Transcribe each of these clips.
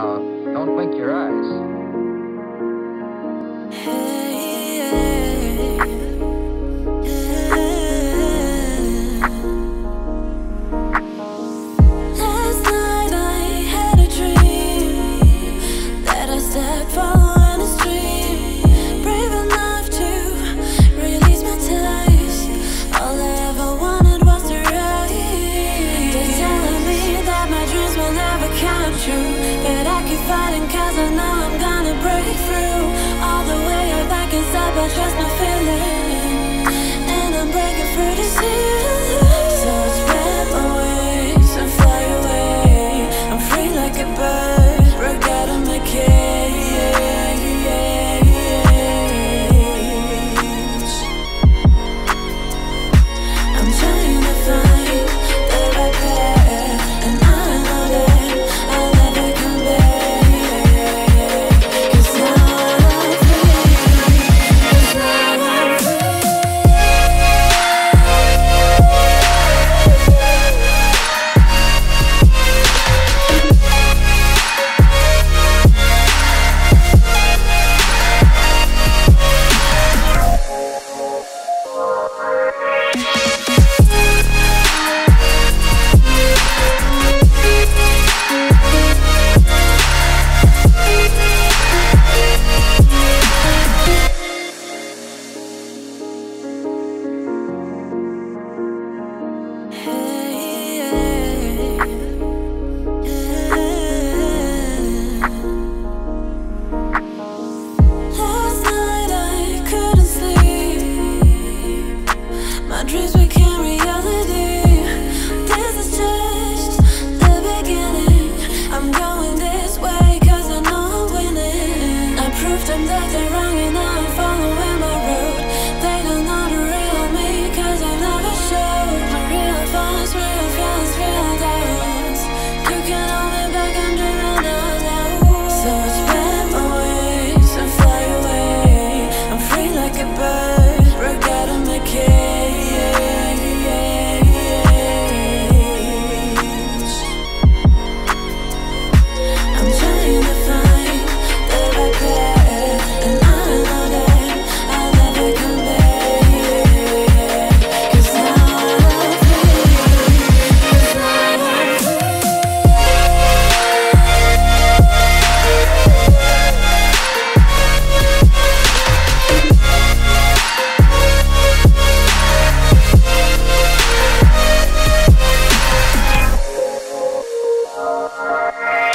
Now, don't blink your eyes. Last night I had a dream that I stepped from Cause I know I'm gonna break through All the way up back inside but trust my feelings. And I'm breaking through to see you. That they're wrong and I'm following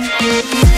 Thank